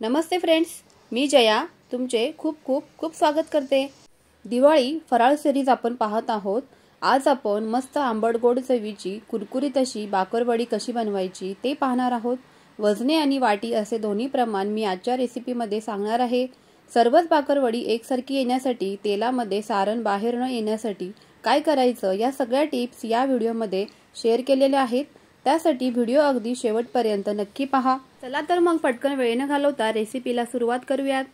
नमस्ते friends मी जया तुमचे खूप खूप खूप स्वागत करते. दिवाळी फराळ सिरीज आपण पाहत आहोत. आज आपण मस्त आंबट गोड चवीची कुरकुरीत अशी बाकरवडी कशी बनवायची ते पाहणार आहोत. वजने आणि वाटी असे दोन्ही प्रमाण मी आजच्या रेसिपीमध्ये सांगणार आहे. सर्वच बाकरवडी एकसारखी येण्यासाठी तेलामध्ये सारण बाहेर न येण्यासाठी काय करायचं या सगळ्या टिप्स या व्हिडिओमध्ये शेअर केलेल्या आहेत. त्यासाठी व्हिडिओ अगदी शेवटपर्यंत नक्की पहा. चला तर मग पटकन वेळ न घालवता रेसिपीला सुरुवात करूयात.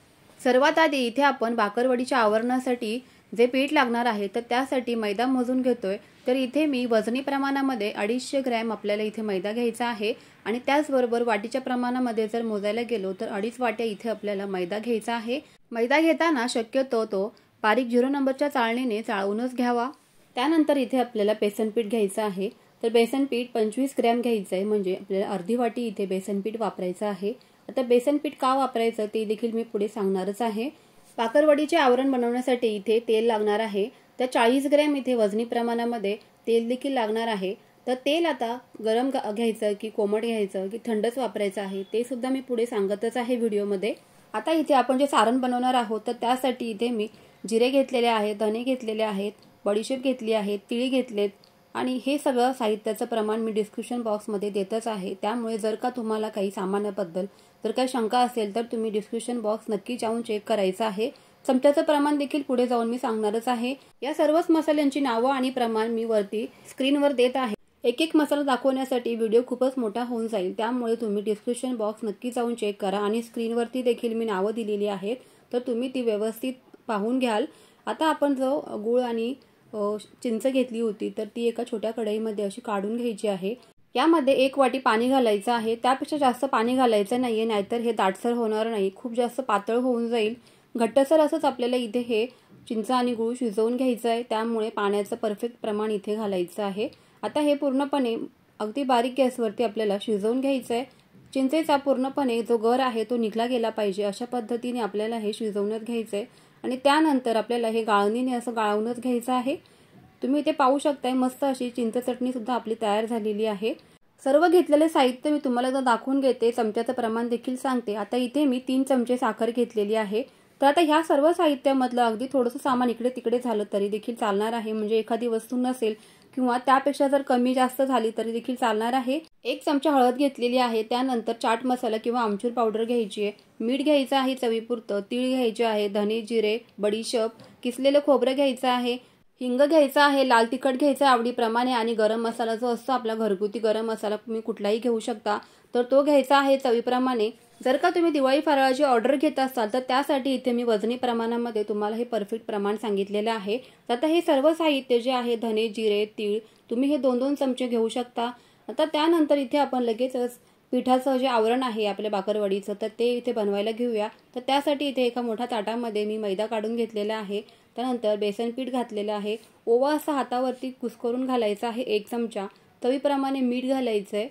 सर्वात आधी इथे आपण बाकरवडीच्या आवरणासाठी जे पीठ लागणार आहे तर त्यासाठी मैदा मोजून घेतोय. तर इथे मी वजनी प्रमाणामध्ये अडीचशे ग्रॅम आपल्याला इथे मैदा घ्यायचा आहे. आणि त्याचबरोबर वाटीच्या प्रमाणामध्ये जर मोजायला गेलो तर अडीच वाट्या इथे आपल्याला मैदा घ्यायचा आहे. मैदा घेताना शक्यतो तो बारीक झिरो नंबरच्या चाळणीने चाळवूनच घ्यावा. त्यानंतर इथे आपल्याला बेसन पीठ घ्यायचं आहे. तर बेसन पीठ पंचवीस ग्रॅम घ्यायचं आहे म्हणजे आपल्याला अर्धी वाटी इथे बेसन पीठ वापरायचं आहे. आता बेसन पीठ का वापरायचं ते देखील मी पुढे सांगणारच आहे. पाकरवडीचे आवरण बनवण्यासाठी इथे तेल लागणार आहे. तर चाळीस ग्रॅम इथे वजनी प्रमाणामध्ये तेल देखील लागणार आहे. तर तेल आता गरम घ्यायचं की कोमट घ्यायचं की थंडच वापरायचं आहे ते सुद्धा मी पुढे सांगतच आहे व्हिडिओमध्ये. आता इथे आपण जे सारण बनवणार आहोत तर त्यासाठी इथे मी जिरे घेतलेले आहेत धने घेतलेले आहेत बडीशेप घेतली आहे तिळी घेतलेत आणि हे सगळं साहित्याचं प्रमाण मी डिस्क्रिप्शन बॉक्समध्ये देतच आहे. त्यामुळे जर का तुम्हाला काही सामानाबद्दल जर काही शंका असेल तर तुम्ही डिस्क्रिप्शन बॉक्स नक्की जाऊन चेक करायचं आहे. चमच्याचं प्रमाण देखील पुढे जाऊन मी सांगणारच आहे. या सर्वच मसाल्यांची नावं आणि प्रमाण मी वरती स्क्रीनवर देत आहे. एक एक मसाला दाखवण्यासाठी व्हिडिओ खूपच मोठा होऊन जाईल. त्यामुळे तुम्ही डिस्क्रिप्शन बॉक्स नक्की जाऊन चेक करा आणि स्क्रीनवरती देखील मी नावं दिलेली आहेत तर तुम्ही ती व्यवस्थित पाहून घ्याल. आता आपण जो गुळ आणि चिंच घेतली होती तर ती एका छोट्या कढईमध्ये अशी काढून घ्यायची आहे. यामध्ये एक वाटी पाणी घालायचं आहे. त्यापेक्षा जास्त पाणी घालायचं नाही आहे नाहीतर हे दाटसर होणार नाही. खूप जास्त पातळ होऊन जाईल. घट्टसर असंच आपल्याला इथे हे चिंच आणि गुळ शिजवून घ्यायचं आहे. त्यामुळे पाण्याचं परफेक्ट प्रमाण इथे घालायचं आहे. आता हे पूर्णपणे अगदी बारीक गॅसवरती आपल्याला शिजवून घ्यायचं आहे चिंचेचा पूर्णपणे जो गर आहे तो निघला गेला पाहिजे. अशा पद्धतीने आपल्याला हे शिजवण्यात घ्यायचं आहे आणि त्यानंतर आपल्याला हे गाळणीने असं गाळवूनच घ्यायचं आहे. तुम्ही इथे पाहू शकताय मस्त अशी चिंच चटणी सुद्धा आपली तयार झालेली आहे. सर्व घेतलेले साहित्य मी तुम्हाला जर दाखवून घेते चमच्याचं प्रमाण देखील सांगते. आता इथे मी तीन चमचे साखर घेतलेली आहे. तर आता ह्या सर्व साहित्यामधलं अगदी थोडंसं सामान इकडे तिकडे झालं तरी देखील चालणार आहे. म्हणजे एखादी वस्तू नसेल किंवा त्यापेक्षा जर कमी जास्त झाली तरी देखील चालणार आहे. एक चमचा हळद घेतलेली आहे. त्यानंतर चाट मसाला किंवा आमचूर पावडर घ्यायची आहे. मीठ घ्यायचं आहे चवीपुरतं तीळ घ्यायचे आहे धने जिरे बडीशप किसलेलं खोबरं घ्यायचं आहे. हिंग घ्यायचा आहे लाल तिखट घ्यायचा आवडीप्रमाणे आणि गरम मसाला जो असतो आपला घरगुती गरम मसाला तुम्ही कुठलाही घेऊ शकता. तर तो घ्यायचा आहे चवीप्रमाणे. जर का तुम्ही दिवाळी फराळाची ऑर्डर घेत असाल तर त्यासाठी इथे मी वजनी प्रमाणामध्ये तुम्हाला हे परफेक्ट प्रमाण सांगितलेलं आहे. आता हे सर्व साहित्य जे आहे धने जिरे तीळ तुम्ही हे दोन दोन चमचे घेऊ शकता. आता त्यानंतर इथे आपण लगेचच पिठाचं जे आवरण आहे आपल्या बाकरवडीचं तर ते इथे बनवायला घेऊया. तर त्यासाठी इथे एका मोठ्या ताटामध्ये मी मैदा काढून घेतलेला आहे. त्यानंतर बेसन पीठ घातलेलं आहे. ओवा असा हातावरती कुसकरून घालायचा आहे एक चमचा. चवीप्रमाणे मीठ घालायचं आहे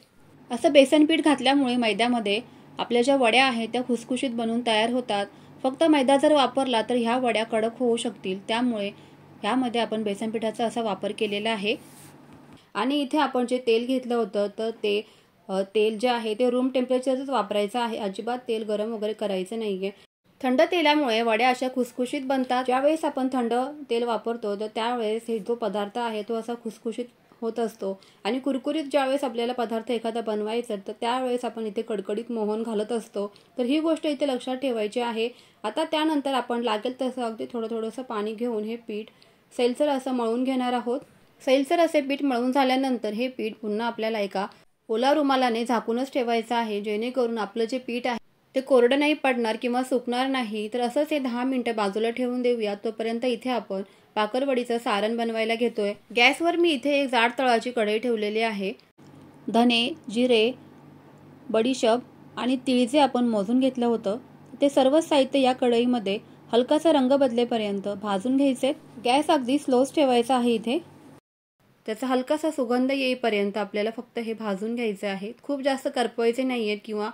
असं बेसन पीठ घातल्यामुळे मैद्यामध्ये आपल्या ज्या वड्या आहेत त्या खुसखुशीत बनून तयार होतात. फक्त मैदा जर वापरला तर ह्या वड्या कडक होऊ शकतील. त्यामुळे ह्यामध्ये आपण बेसन पिठाचा असा वापर केलेला आहे. आणि इथे आपण जे तेल घेतलं होतं तर ते तेल जे आहे ते रूम टेम्परेचरच वापरायचं आहे. अजिबात तेल गरम वगैरे करायचं नाही आहे थंड तेलामुळे वड्या अशा खुसखुशीत बनतात. ज्यावेळेस आपण थंड तेल वापरतो तर त्यावेळेस हे जो पदार्थ आहे तो असा खुसखुशीत होत असतो. आणि कुरकुरीत ज्यावेळेस आपल्याला पदार्थ एखादा बनवायचा तर त्यावेळेस आपण इथे कडकडीत मोहन घालत असतो. तर ही गोष्ट इथे लक्षात ठेवायची आहे. आता त्यानंतर आपण लागेल तसं अगदी थोडं थोडंसं पाणी घेऊन हे पीठ सैलसर असं मळून घेणार आहोत. सैलसर असे पीठ मळून झाल्यानंतर हे पीठ पुन्हा आपल्याला एका ओला रुमालाने झाकूनच ठेवायचं आहे जेणेकरून आपलं जे पीठ आहे ते कोरडं नाही पडणार किंवा सुकणार नाही तर असंच हे दहा मिनटं बाजूला ठेवून देऊया तोपर्यंत इथे आपण पाकरवडीचं सारण बनवायला घेतोय. गॅसवर मी इथे एक जाड तळाची कढई ठेवलेली आहे. धने जिरे बडीशप आणि तिळ जे आपण मोजून घेतलं होतं ते सर्व साहित्य या कढईमध्ये हलकासा रंग बदलेपर्यंत भाजून घ्यायचे. गॅस अगदी स्लोच ठेवायचा आहे इथे. त्याचा हलकासा सुगंध येईपर्यंत आपल्याला फक्त हे भाजून घ्यायचे आहे. खूप जास्त करपवायचे नाही आहेत किंवा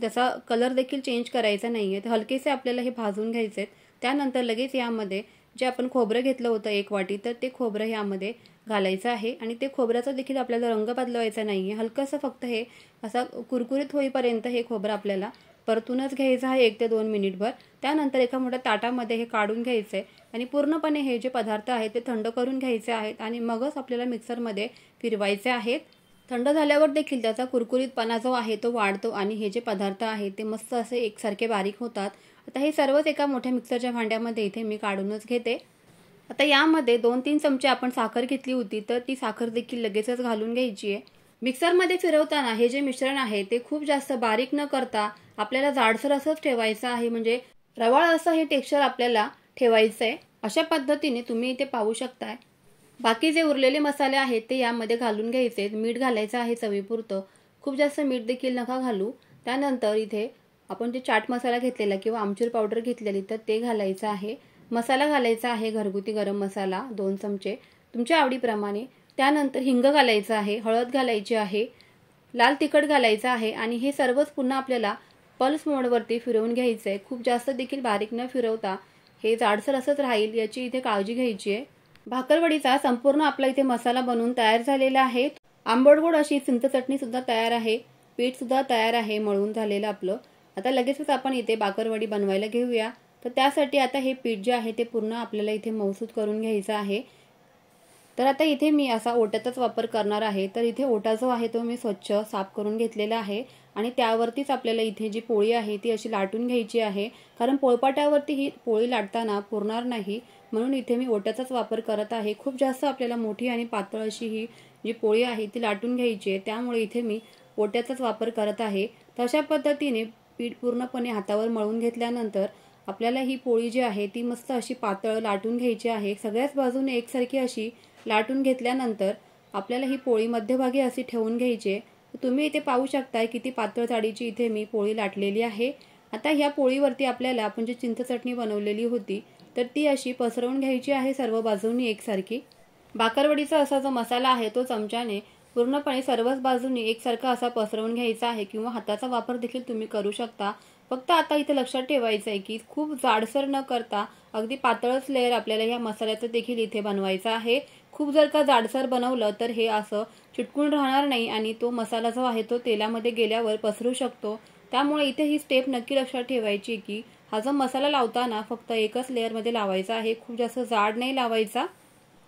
त्याचा कलर देखील चेंज करायचा नाही आहे तर हलकेसे आपल्याला हे भाजून घ्यायचे आहेत त्यानंतर लगेच यामध्ये जे आपण खोबरं घेतलं होतं एक वाटी तर ते खोबरं यामध्ये घालायचं आहे. आणि ते खोबऱ्याचा देखील आपल्याला रंग बदलवायचा नाही आहे हलकंसं फक्त हे असा कुरकुरीत होईपर्यंत हे खोबरं आपल्याला परतूनच घ्यायचं आहे एक ते दोन मिनिटभर. त्यानंतर एका मोठ्या ताटामध्ये हे काढून घ्यायचं आहे आणि पूर्णपणे हे जे पदार्थ आहेत ते थंड करून घ्यायचे आहेत. आणि मगच आपल्याला मिक्सरमध्ये फिरवायचे आहेत. थंड झाल्यावर देखील त्याचा कुरकुरीतपणा जो आहे तो वाढतो आणि हे जे पदार्थ आहे ते मस्त असे एकसारखे बारीक होतात. आता हे सर्वच एका मोठ्या मिक्सरच्या भांड्यामध्ये इथे मी काढूनच घेते. आता यामध्ये दोन तीन चमचे आपण साखर घेतली होती तर ती साखर देखील लगेचच घालून घ्यायची आहे. मिक्सरमध्ये फिरवताना हे जे मिश्रण आहे ते खूप जास्त बारीक न करता आपल्याला जाडसर असंच ठेवायचं आहे. म्हणजे रवाळ असं हे टेक्स्चर आपल्याला ठेवायचं आहे अशा पद्धतीने तुम्ही इथे पाहू शकताय. बाकी जे उरलेले मसाले आहेत ते यामध्ये घालून घ्यायचे. मीठ घालायचं आहे चवीपुरतं. खूप जास्त मीठ देखील नका घालू. त्यानंतर इथे आपण जे चाट मसाला घेतलेला किंवा आमचूर पावडर घेतलेली तर ते घालायचं आहे. मसाला घालायचा आहे घरगुती गरम मसाला दोन चमचे. तुमच्या आवडीप्रमाणे. त्यानंतर हिंग घालायचं आहे हळद घालायची आहे लाल तिखट घालायचं आहे आणि हे सर्वच पुन्हा आपल्याला पल्स मोडवरती फिरवून घ्यायचं आहे खूप जास्त देखील बारीक न फिरवता हे जाडसर असंच राहील याची इथे काळजी घ्यायची आहे. भाकरवडीचा संपूर्ण आपला इथे मसाला बनवून तयार झालेला आहे. आंबडगोड अशी चिंच चटणी सुद्धा तयार आहे. पीठ सुद्धा तयार आहे मळून झालेलं आपलं. आता लगेचच आपण इथे बाकरवडी बनवायला घेऊया. तर त्यासाठी आता हे पीठ जे आहे ते पूर्ण आपल्याला इथे मौसूद करून घ्यायचं आहे. तर आता इथे मी असा ओट्याचाच वापर करणार आहे. तर इथे ओटा जो आहे तो मी स्वच्छ साफ करून घेतलेला आहे. आणि त्यावरतीच आपल्याला इथे जी पोळी आहे ती अशी लाटून घ्यायची आहे. कारण पोळपाट्यावरती ही पोळी लाटताना पुरणार नाही. म्हणून इथे मी ओट्याचाच वापर करत आहे. खूप जास्त आपल्याला मोठी आणि पातळ अशी ही जी पोळी आहे ती लाटून घ्यायची आहे. त्यामुळे इथे मी ओट्याचाच वापर करत आहे. तशा पद्धतीने पीठ पूर्णपणे हातावर मळून घेतल्यानंतर आपल्याला ही पोळी जी आहे ती मस्त अशी पातळ लाटून घ्यायची आहे. सगळ्याच बाजूने एकसारखी अशी लाटून घेतल्यानंतर आपल्याला ही पोळी मध्यभागी अशी ठेवून घ्यायची तुम्ही इथे पाहू शकताय किती पातळ जाडीची इथे मी पोळी लाटलेली आहे. आता ह्या पोळीवरती आपल्याला आपण जी चिंच चटणी बनवलेली होती तर ती अशी पसरवून घ्यायची आहे सर्व बाजूंनी एकसारखी. बाकरवडीचा असा जो मसाला आहे तो चमच्याने पूर्णपणे सर्वच बाजूंनी एकसारखा असा पसरवून घ्यायचा आहे किंवा हाताचा वापर देखील तुम्ही करू शकता. फक्त आता इथे लक्षात ठेवायचं आहे की खूप जाडसर न करता अगदी पातळच लेअर आपल्याला ह्या मसाल्याचं देखील इथे बनवायचं आहे. खूप जर का जाडसर बनवलं तर हे असं चिटकून राहणार नाही आणि तो मसाला जो आहे तो तेलामध्ये गेल्यावर पसरू शकतो. त्यामुळे इथे ही स्टेप नक्की लक्षात ठेवायची की हा जो मसाला लावताना फक्त एकच लेअरमध्ये लावायचा आहे. खूप जास्त जाड नाही लावायचा.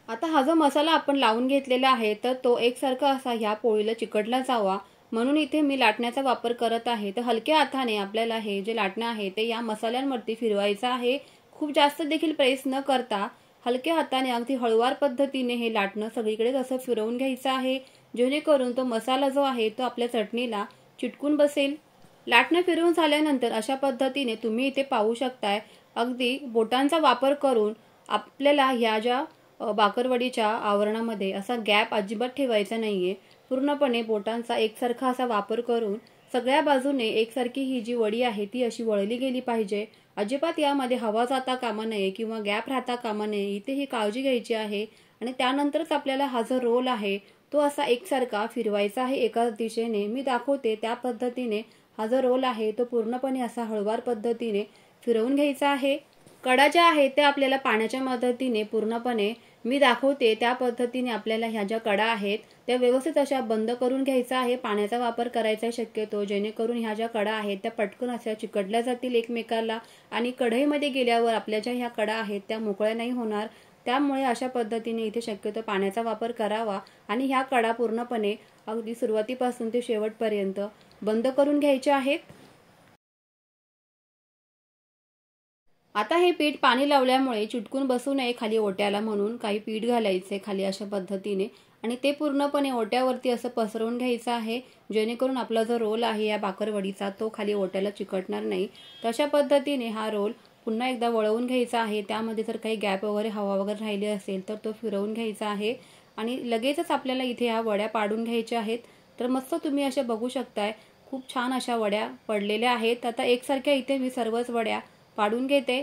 आता हा जो मसाला आपण लावून घेतलेला आहे तर तो एकसारखा असा ह्या पोळीला चिकटला जावा. म्हणून इथे मी लाटण्याचा वापर करत आहे. तर हलक्या हाताने आपल्याला हे जे लाटणं आहे ते या मसाल्यांवरती फिरवायचं आहे. खूप जास्त देखील प्रेस न करता हलक्या हाताने अगदी हळुवार पद्धतीने हे लाटणं सगळीकडे असं फिरवून घ्यायचं आहे. जेणेकरून तो मसाला जो आहे तो आपल्या चटणीला चिटकून बसेल. लाटणं फिरवून झाल्यानंतर अशा पद्धतीने तुम्ही इथे पाहू शकताय अगदी बोटांचा वापर करून आपल्याला ह्या ज्या बाकरवडीच्या आवरणामध्ये असा गॅप अजिबात ठेवायचा नाहीये. पूर्णपणे बोटांचा एकसारखा असा वापर करून सगळ्या बाजूने एकसारखी ही जी वडी आहे ती अशी वळली गेली पाहिजे. अजिबात यामध्ये हवा जाता कामा नये किंवा गॅप राहता कामा नये इथे ही काळजी घ्यायची आहे. आणि त्यानंतरच आपल्याला हा जो रोल आहे तो असा एकसारखा फिरवायचा आहे. एका दिशेने मी दाखवते त्या पद्धतीने हा जो रोल आहे तो पूर्णपणे असा हळवार पद्धतीने फिरवून घ्यायचा आहे. कडा ज्या आहेत त्या आपल्याला पाण्याच्या मदतीने पूर्णपणे मी दाखवते त्या पद्धतीने आपल्याला ह्या ज्या कडा आहेत त्या व्यवस्थित अशा बंद करून घ्यायचा आहे पाण्याचा वापर करायचा शक्यतो जेणेकरून ह्या ज्या कडा आहेत त्या पटकन अशा चिकटल्या जातील एकमेकाला आणि कढईमध्ये गेल्यावर आपल्या ज्या ह्या कडा आहेत त्या मोकळ्या नाही होणार. त्यामुळे अशा पद्धतीने इथे शक्यतो पाण्याचा वापर करावा आणि ह्या कडा पूर्णपणे अगदी सुरुवातीपासून ते शेवटपर्यंत बंद करून घ्यायचे आहेत. आता हे पीठ पाणी लावल्यामुळे चिटकून बसू नये खाली ओट्याला म्हणून काही पीठ घालायचे खाली अशा पद्धतीने. आणि ते पूर्णपणे ओट्यावरती असं पसरवून घ्यायचं आहे. जेणेकरून आपला जो रोल आहे या बाकरवडीचा तो खाली ओट्याला चिकटणार नाही. तशा पद्धतीने हा रोल पुन्हा एकदा वळवून घ्यायचा आहे. त्यामध्ये जर काही गॅप वगैरे हवा वगैरे राहिली असेल तर तो फिरवून घ्यायचा आहे. आणि लगेचच आपल्याला इथे ह्या वड्या पाडून घ्यायच्या आहेत. तर मस्त तुम्ही अशा बघू शकताय. खूप छान अशा वड्या पडलेल्या आहेत. आता एकसारख्या इथे मी सर्वच वड्या पाडून घेते.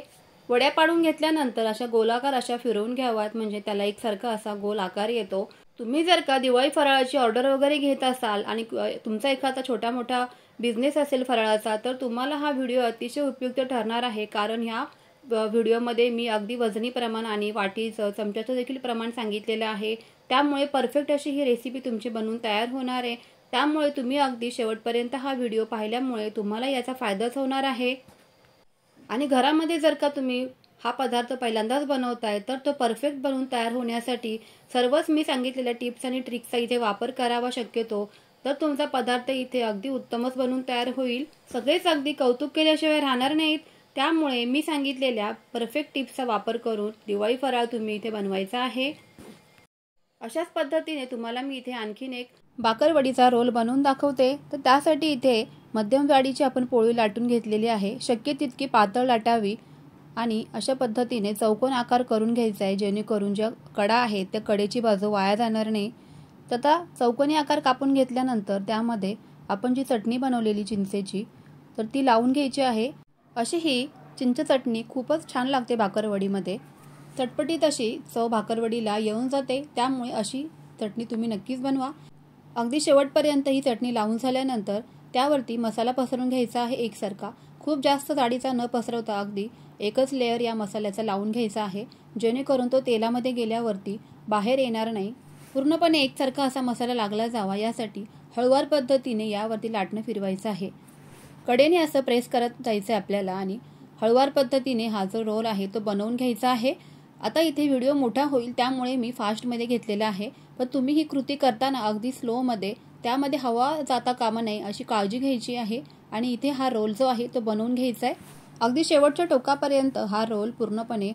वड्या पाडून घेतल्यानंतर अशा गोलाकार अशा फिरवून घ्याव्यात. म्हणजे त्याला एकसारखा असा गोल आकार येतो. तुम्ही जर का दिवाळी फराळाची ऑर्डर वगैरे घेत असाल आणि तुमचा एखादा छोटा मोठा बिझनेस असेल फराळाचा तर तुम्हाला हा व्हिडिओ अतिशय उपयुक्त ठरणार आहे. कारण ह्या व्हिडिओमध्ये मी अगदी वजनी प्रमाण आणि वाटीचं चमच्याचं देखील प्रमाण सांगितलेलं आहे. त्यामुळे परफेक्ट अशी ही रेसिपी तुमची बनवून तयार होणार आहे. त्यामुळे तुम्ही अगदी शेवटपर्यंत हा व्हिडिओ पाहिल्यामुळे तुम्हाला याचा फायदाच होणार आहे. आणि घरामध्ये जर का तुम्ही हा पदार्थ पहिल्यांदाच बनवताय तर तो परफेक्ट बनवून तयार होण्यासाठी सर्वच मी सांगितलेल्या टिप्स आणि ट्रिक्सचा इथे वापर करावा शक्यतो. तर तुमचा पदार्थ इथे अगदी उत्तमच बनवून तयार होईल. सगळेच अगदी कौतुक केल्याशिवाय राहणार नाहीत. त्यामुळे मी सांगितलेल्या परफेक्ट टिप्सचा वापर करून दिवाळी फराळ तुम्ही इथे बनवायचा आहे. अशाच पद्धतीने तुम्हाला मी इथे आणखीन एक बाकरवडीचा रोल बनवून दाखवते. तर त्यासाठी इथे मध्यम जाडीची आपण पोळी लाटून घेतलेली आहे. शक्य तितकी पातळ लाटावी. आणि अशा पद्धतीने चौकोन आकार करून घ्यायचा आहे जेणेकरून ज्या कडा आहेत त्या कडेची बाजू वाया जाणार नाही. तथा चौकोनी आकार कापून घेतल्यानंतर त्यामध्ये आपण जी चटणी बनवलेली चिंचेची तर ती लावून घ्यायची आहे. अशी ही चिंच चटणी खूपच छान लागते भाकरवडीमध्ये. चटपटीत अशी चव भाकरवडीला येऊन जाते. त्यामुळे अशी चटणी तुम्ही नक्कीच बनवा. अगदी शेवटपर्यंत ही चटणी लावून झाल्यानंतर त्यावरती मसाला पसरून घ्यायचा आहे एकसारखा. खूप जास्त जाडीचा न पसरवता अगदी एकच लेअर या मसाल्याचा लावून घ्यायचा आहे जेणेकरून तो तेलामध्ये गेल्यावरती बाहेर येणार नाही. पूर्णपणे एकसारखा असा मसाला लागला जावा यासाठी हळुवार पद्धतीने यावरती लाटणं फिरवायचं आहे. कडेने असं प्रेस करत जायचं आपल्याला आणि हळुवार पद्धतीने हा जो रोल आहे तो बनवून घ्यायचा आहे. आता इथे व्हिडिओ मोठा होईल त्यामुळे मी फास्टमध्ये घेतलेला आहे. पण तुम्ही ही कृती करताना अगदी स्लोमध्ये त्यामध्ये हवा जाता कामा नये अशी काळजी घ्यायची आहे. आणि इथे हा रोल जो आहे तो बनवून घ्यायचा आहे. अगदी शेवटच्या टोकापर्यंत हा रोल पूर्णपणे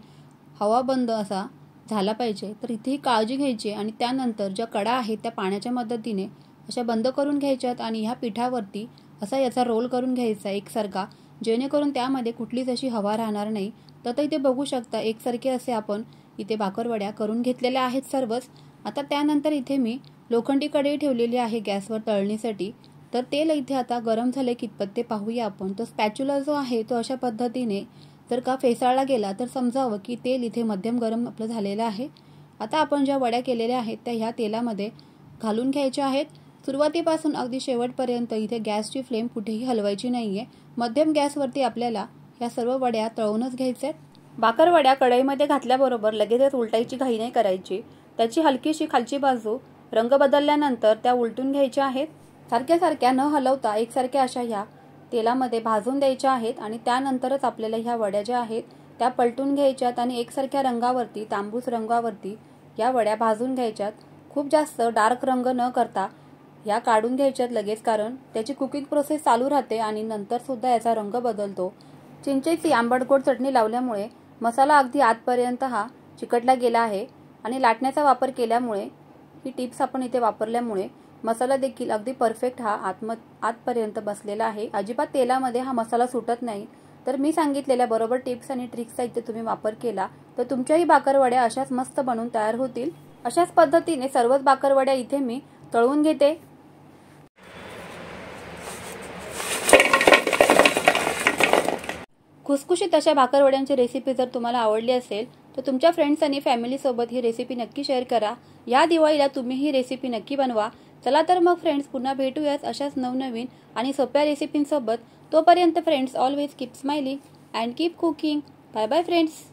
हवा बंद असा झाला पाहिजे. तर इथे ही काळजी घ्यायची आणि त्यानंतर ज्या कडा आहेत त्या पाण्याच्या मदतीने अशा बंद करून घ्यायच्यात आणि ह्या पिठावरती असा याचा रोल करून घ्यायचा एकसारखा. जेणेकरून त्यामध्ये कुठलीच अशी हवा राहणार नाही तर इथे बघू शकता. एकसारखे असे आपण इथे भाकरवड्या करून घेतलेल्या आहेत सर्वच. आता त्यानंतर इथे मी लोखंडी कढई ठेवलेली आहे गॅसवर तळणीसाठी. तर तेल इथे आता गरम झाले कितपत ते पाहूया आपण. तो स्पॅच्युला जो आहे तो अशा पद्धतीने जर का फेसाळला गेला तर समजावं की तेल इथे मध्यम गरम आपलं झालेलं आहे. आता आपण ज्या वड्या केलेल्या आहेत त्या ह्या तेलामध्ये घालून घ्यायच्या आहेत. सुरुवातीपासून अगदी शेवटपर्यंत इथे गॅसची फ्लेम कुठेही हलवायची नाही आहे मध्यम गॅसवरती आपल्याला या सर्व वड्या तळूनच घ्यायच्या आहेत बाकरवड्या कढईमध्ये घातल्याबरोबर लगेचच उलटायची घाई नाही करायची. त्याची हलकीशी खालची बाजू रंग बदलल्यानंतर त्या उलटून घ्यायच्या आहेत. सारख्या सारख्या न हलवता एकसारख्या अशा ह्या तेलामध्ये भाजून द्यायच्या आहेत आणि त्यानंतरच आपल्याला ह्या वड्या ज्या आहेत त्या पलटून घ्यायच्यात आणि एकसारख्या रंगावरती तांबूस रंगावरती या वड्या भाजून घ्यायच्यात. खूप जास्त डार्क रंग न करता ह्या काढून घ्यायच्यात लगेच कारण त्याची कुकिंग प्रोसेस चालू राहते आणि नंतर सुद्धा याचा रंग बदलतो. चिंचेची आंबटगोड चटणी लावल्यामुळे मसाला अगदी आतपर्यंत हा चिकटला गेला आहे आणि लाटण्याचा वापर केल्यामुळे ही टिप्स आपण इथे वापरल्यामुळे मसाला देखील अगदी परफेक्ट हा आत्म आतपर्यंत बसलेला आहे. अजिबात तेलामध्ये हा मसाला सुटत नाही. तर मी सांगितलेल्या बरोबर टिप्स आणि ट्रिक्सचा इथे तुम्ही वापर केला. तर तुमच्याही बाकरवड्या अशाच मस्त बनून तयार होतील. अशाच पद्धतीने सर्वच बाकरवड्या इथे मी तळून घेते. खुसखुशीत अशा भाकरवड्यांची रेसिपी जर तुम्हाला आवडली असेल तर तुमच्या फ्रेंड्स आणि फॅमिलीसोबत ही रेसिपी नक्की शेअर करा. या दिवाळीला तुम्ही ही रेसिपी नक्की बनवा. चला तर मग फ्रेंड्स पुन्हा भेटूयात अशाच नवनवीन आणि सोप्या रेसिपींसोबत तोपर्यंत friends always keep smiling and keep cooking bye bye friends